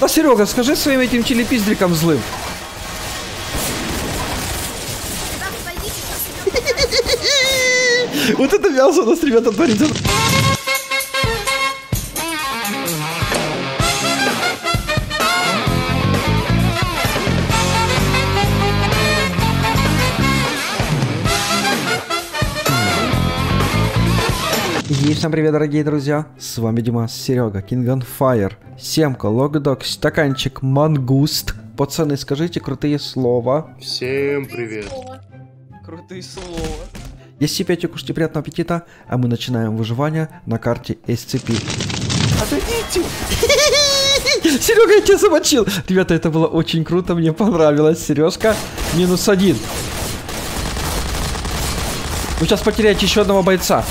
Да, Серега, скажи своим этим телепиздрикам злым. Вот это мясо у нас, ребята, творится. И всем привет, дорогие друзья! С вами Димас, Серега, King on Fire, Семка, Логдог, стаканчик, мангуст. Пацаны, скажите крутые слова. Всем привет. Крутые слова. Если пейте, кушайте приятного аппетита, а мы начинаем выживание на карте SCP. Отойдите! Серега, я тебя замочил! Ребята, это было очень круто, мне понравилось. Сережка, минус один. Вы сейчас потеряете еще одного бойца.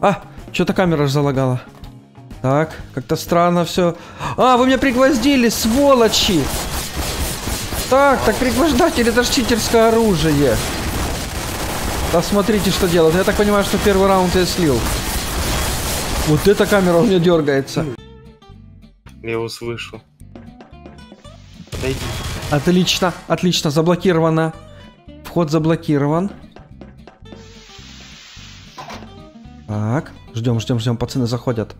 А, что-то камера залагала. Так, как-то странно все. А, вы меня пригвоздили, сволочи! Так, так пригвождатель, это же читерское оружие. Да смотрите, что делать. Я так понимаю, что первый раунд я слил. Вот эта камера у меня дергается. Я его слышу. Подойди. Отлично, отлично, заблокировано. Вход заблокирован. Ждем, ждем, ждем. Пацаны заходят.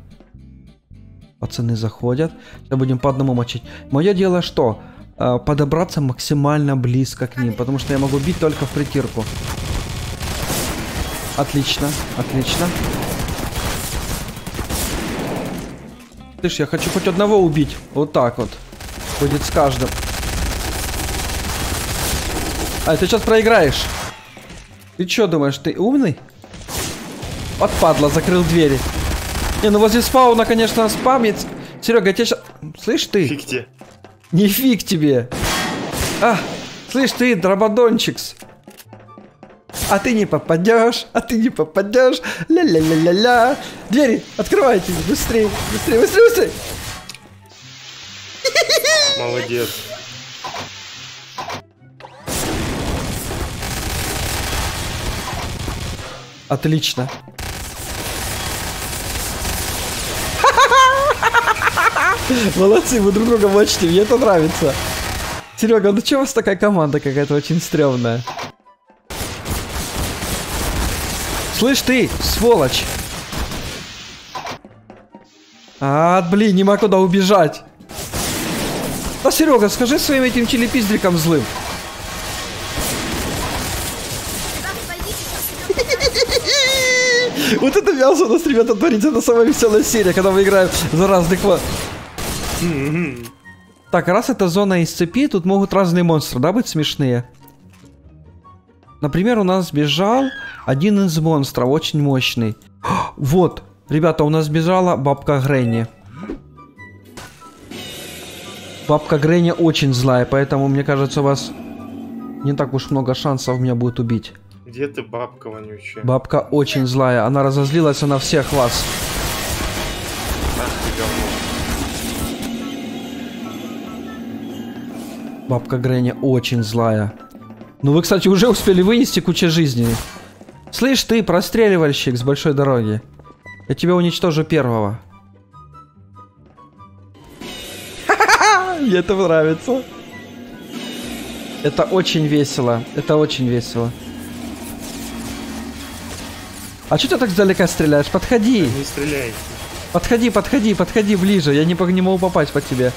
Пацаны заходят. Сейчас будем по одному мочить. Мое дело что? Э, подобраться максимально близко к ним, потому что я могу бить только в притирку. Отлично, отлично. Ты ж, я хочу хоть одного убить. Вот так вот. Будет с каждым. А, ты сейчас проиграешь. Ты что думаешь, ты умный? Вот падла, закрыл двери. Не, ну возле спауна, конечно, спамит. Серега, я тебя сейчас... Слышь ты? Фиг тебе. Не фиг тебе. А, слышь ты, дрободончикс. А ты не попадешь, а ты не попадешь. Ля-ля-ля-ля-ля. Двери, открывайте, быстрее, быстрее, быстрее, быстрее. Молодец. Отлично. Молодцы, вы друг друга мочите, мне это нравится. Серега, ну что у вас такая команда какая-то очень стрёмная? Слышь ты, сволочь! А, блин, не могу куда убежать. Да, Серега, скажи своим этим телепиздрикам злым. Вот это мясо у нас, ребята, творится. Это самая веселая серия, когда мы играем за разных... Так, раз это зона из цепи, тут могут разные монстры, да, быть смешные? Например, у нас бежал один из монстров, очень мощный. Вот, ребята, у нас бежала бабка Гренни. Бабка Гренни очень злая, поэтому, мне кажется, у вас не так уж много шансов меня будет убить. Где ты, бабка вонючая? Бабка очень злая, она разозлилась на всех вас. Бабка Гренни очень злая. Ну вы, кстати, уже успели вынести кучу жизни. Слышь ты, простреливальщик с большой дороги. Я тебя уничтожу первого. Мне это нравится. Это очень весело. Это очень весело. А что ты так сдалека стреляешь? Подходи. Не стреляй. Подходи, подходи, подходи ближе. Я не, не могу попасть по тебе.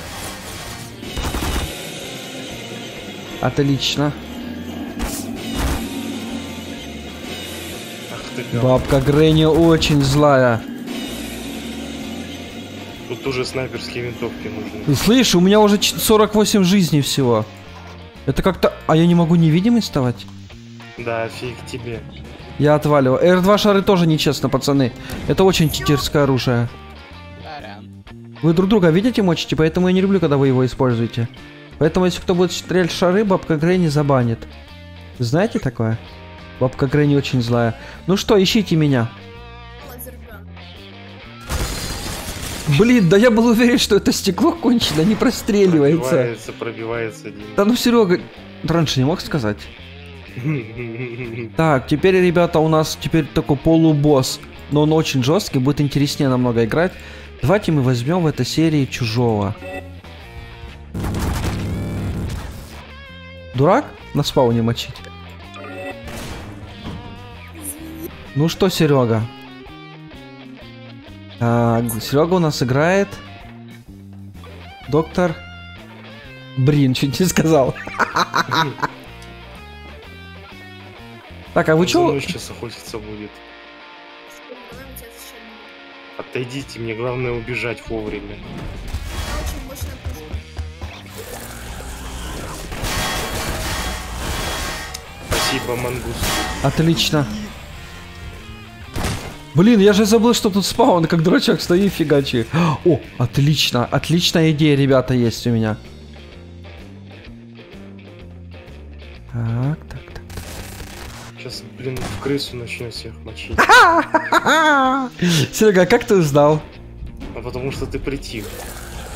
Отлично. Ах ты. Бабка Гренни очень злая. Тут уже снайперские винтовки нужны. Ты слышишь, у меня уже ч- 48 жизней всего. Это как-то... А я не могу невидимый вставать? Да, фиг тебе. Я отваливаю. R2 шары тоже нечестно, пацаны. Это очень читерское оружие. Вы друг друга видите мочите, поэтому я не люблю, когда вы его используете. Поэтому, если кто будет стрелять шары, бабка Гренни забанит. Знаете такое? Бабка Гренни очень злая. Ну что, ищите меня. Блин, да я был уверен, что это стекло кончено, не простреливается. Пробивается, пробивается один. Да ну, Серега, раньше не мог сказать. Так, теперь, ребята, у нас теперь такой полубосс. но он очень жесткий, будет интереснее намного играть. Давайте мы возьмем в этой серии чужого. Дурак? На спауне мочить. Ну что, Серега? Серега у нас играет. Доктор. Брин, чуть не сказал. Так, а вы чё? сейчас охотиться будет. Отойдите, мне главное убежать вовремя. Спасибо, мангус. Отлично. Блин, я же забыл, что тут спаун, как дурачок стою и фигачи. О, отлично, отличная идея, ребята, есть у меня. Так, так, так. Сейчас, блин, в крысу начнет всех мочить. Серега, а как ты узнал? А потому что ты притих.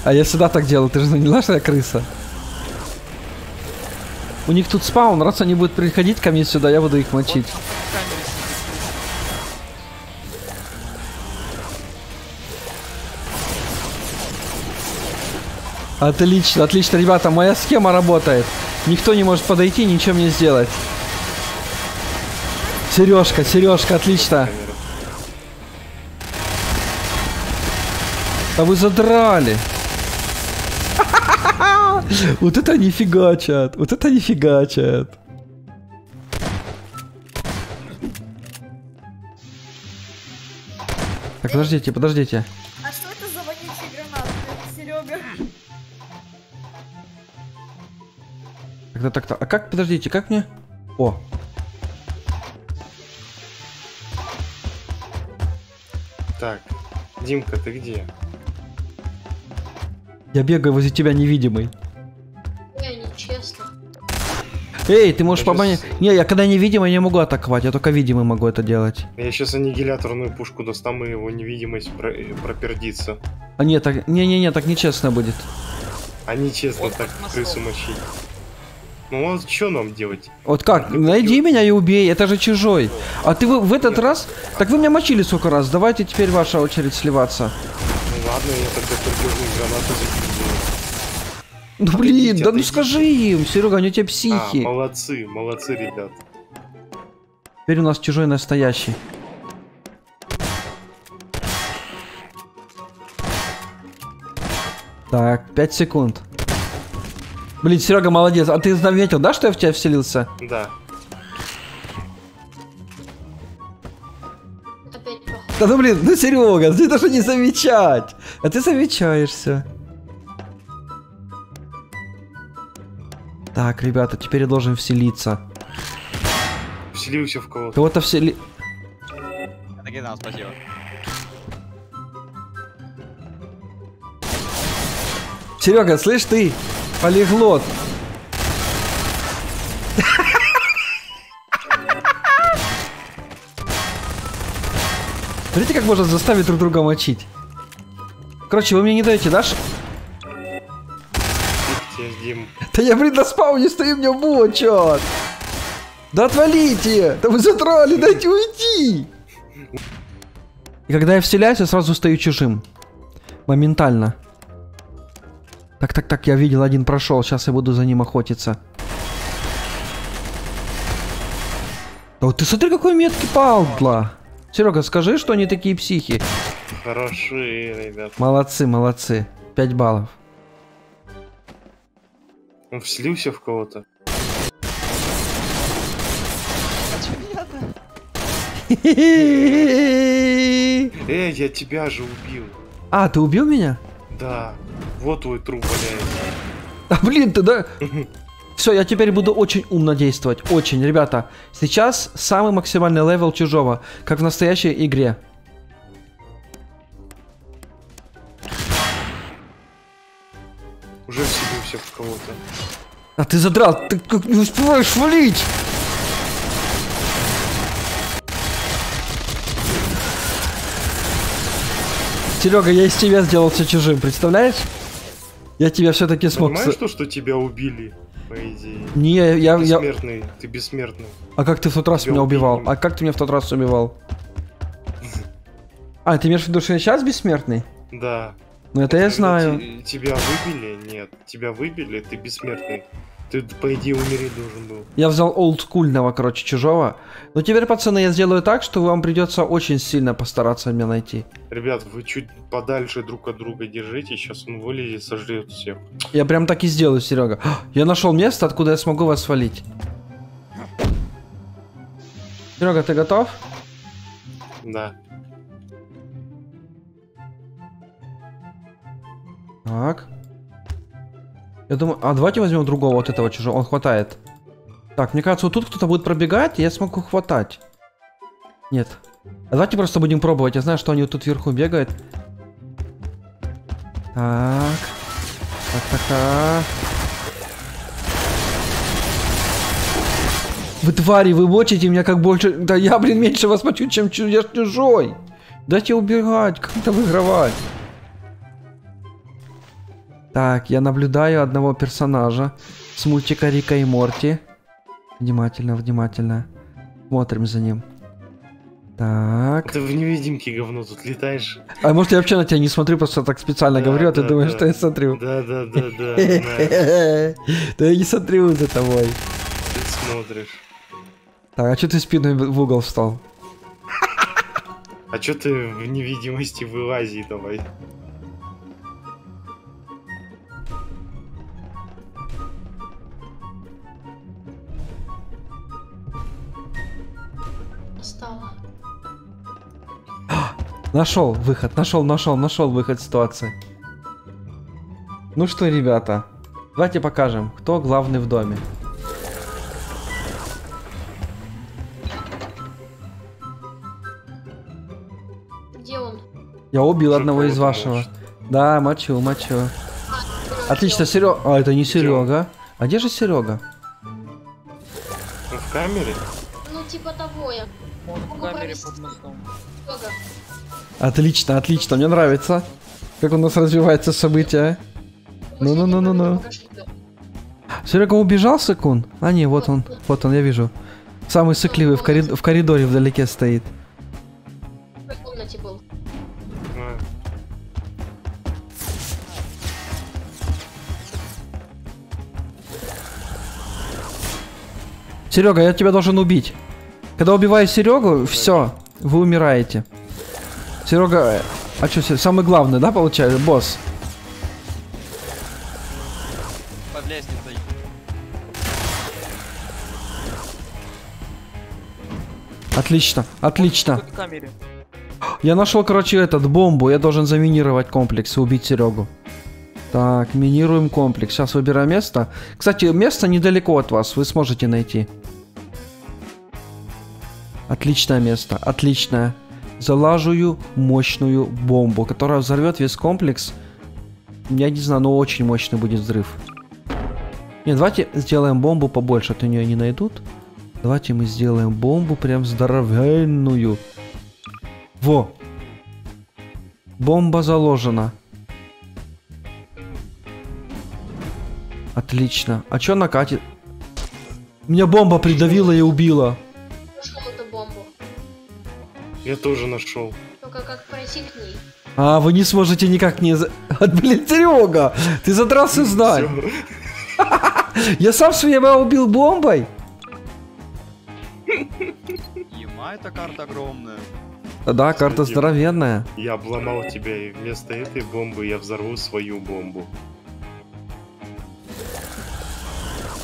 А я всегда так делал, ты же не что я крыса. У них тут спаун, раз они будут приходить ко мне сюда, я буду их мочить. Отлично, отлично, ребята, моя схема работает. Никто не может подойти, ничего мне сделать. Сережка, Сережка, отлично. Камера. А вы задрали. Вот это они фигачат. Вот это они фигачат. Так, подождите, подождите. А что это за вонючий гранат, Серега? Так, так, так. А как, подождите, как мне? О, Так, Димка, ты где? я бегаю возле тебя невидимый. Эй, ты можешь Я поманить... щас- Не, я когда невидимый не могу атаковать, я только видимый могу это делать. Я сейчас аннигиляторную пушку достам, и его невидимость про- э, пропердится. А нет, так... Не-не-не, так нечестно будет. А нечестно Вот так крысу мочить. Ну вот что нам делать? Вот как? Ты Найди меня и убей, это же чужой. А ты в, в этот раз... Так вы меня мочили сколько раз, давайте теперь ваша очередь сливаться. Ну ладно, я тогда придержу гранату. Ну блин, да ну скажи им, Серега, они у тебя А, психи. молодцы, молодцы, ребят. Теперь у нас чужой настоящий. Так, 5 секунд. Блин, Серега молодец. А ты заметил, да, что я в тебя вселился? Да. Да ну блин, ну Серега, ты даже не замечать. А ты замечаешься. Так, ребята, теперь я должен вселиться. Вселился в кого-то. Кого-то всели... Накидал, спасибо. Серега, слышь ты, полиглот. Смотрите, как можно заставить друг друга мочить. Короче, вы мне не даете, да? Да я, блин, на спауне стою, мне мочат. Да отвалите! Да вы задрали, дайте уйти! И когда я вселяюсь, я сразу стою чужим. Моментально. Так, так, так, я видел, один прошел. Сейчас я буду за ним охотиться. Да вот ты смотри, какой меткий палдла. Серега, скажи, что они такие психи. Хороши, ребят. Молодцы, молодцы. 5 баллов. Он вселился в кого-то. А? Эй, я тебя же убил. А, ты убил меня? Да. Вот твой труп валяется. А блин, ты да... Все, я теперь буду очень умно действовать. Очень, ребята. Сейчас самый максимальный level чужого, как в настоящей игре. Вселился в кого-то. А ты задрал, ты как не успеваешь валить? Серега, я из тебя сделался чужим, представляешь? Я тебя все-таки смог... Понимаешь то, что тебя убили? По идее. Не, я, я... Бессмертный. Ты бессмертный. А как ты в тот раз Тебя меня убивал? убили. А как ты меня в тот раз убивал? А, ты имеешь в виду, что я сейчас бессмертный? Да. Ну это я знаю. те- Тебя выбили? Нет. Тебя выбили, ты бессмертный. Ты, по идее, умереть должен был. Я взял олдскульного, короче, чужого. Но теперь, пацаны, я сделаю так, что вам придется очень сильно постараться меня найти. Ребят, вы чуть подальше друг от друга держите, сейчас он вылезет, сожрет всех. Я прям так и сделаю, Серега. Я нашел место, откуда я смогу вас свалить. Серега, ты готов? Да. Так. Я думаю, а давайте возьмем другого вот этого чужого, он хватает. Так, мне кажется, вот тут кто-то будет пробегать, я смогу хватать. Нет. А давайте просто будем пробовать, я знаю, что они вот тут вверху бегают. Так. Так, так, так. Вы твари, вы мочите меня как больше... Да я, блин, меньше вас мочу, чем чужой. Дайте убегать, как-то выигрывать. Так, я наблюдаю одного персонажа с мультика Рика и Морти. Внимательно, внимательно. Смотрим за ним. Так. Ты в невидимке говно тут летаешь. А может я вообще на тебя не смотрю, просто так специально Да, говорю, а ты да, думаешь, да. что я смотрю. Да, да, да, да. Да я не смотрю за тобой. Ты смотришь. Так, а что ты спиной в угол встал? А чё ты в невидимости вылази давай? Нашел выход, нашел, нашел, нашел выход ситуации. Ну что, ребята, давайте покажем, кто главный в доме. Где он? Я убил Уже одного из вашего. может. Да, мочу, мочу. Отлично, Серега. А, это не Серега. А где же Серега? Он в камере? Ну, типа того я. Он в камере провести. под мостом. Серега. Отлично, отлично, мне нравится. Как у нас развивается событие. Ну-ну-ну-ну-ну. Серега убежал, Секун? А не, вот он, вот он, я вижу. Самый сыкливый в, корид- в коридоре вдалеке стоит. Серега, я тебя должен убить. Когда убиваю Серегу, все, вы умираете. Серега, а что, самый главный, да, получается, босс? Под лестницей. Отлично, отлично. Я нашел, короче, этот бомбу. Я должен заминировать комплекс и убить Серегу. Так, минируем комплекс. Сейчас выбираем место. Кстати, место недалеко от вас. Вы сможете найти. Отличное место. Отличное. Залаживаю мощную бомбу, которая взорвет весь комплекс. Я не знаю, но очень мощный будет взрыв. Не, давайте сделаем бомбу побольше, а то нее не найдут. Давайте мы сделаем бомбу прям здоровенную. Во. Бомба заложена. Отлично. А чё накатит? Меня бомба придавила и убила. Я тоже нашел. Только как пройти к ней? А, вы не сможете никак не... за- блин, Серега! Ты задрался знать. Всё. Я сам себя убил бомбой. Ема, эта карта огромная. Да, карта Кстати. здоровенная. Я обломал тебя, и вместо этой бомбы я взорву свою бомбу.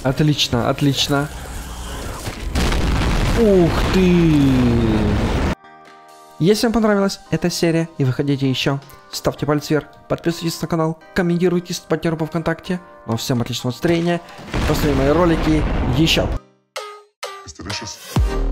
Отлично, отлично. Ух ты! Если вам понравилась эта серия и вы хотите еще, ставьте палец вверх, подписывайтесь на канал, комментируйте с партнером по ВКонтакте. Ну, всем отличного настроения, посмотрим мои ролики еще. It's delicious.